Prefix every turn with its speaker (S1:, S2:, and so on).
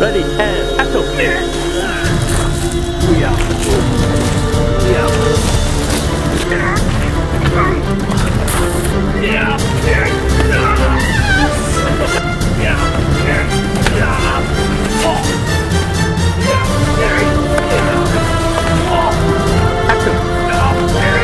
S1: Ready, and
S2: action! Yeah. Yeah. Yeah. Yeah. Yeah. Yeah.
S3: Oh. Action!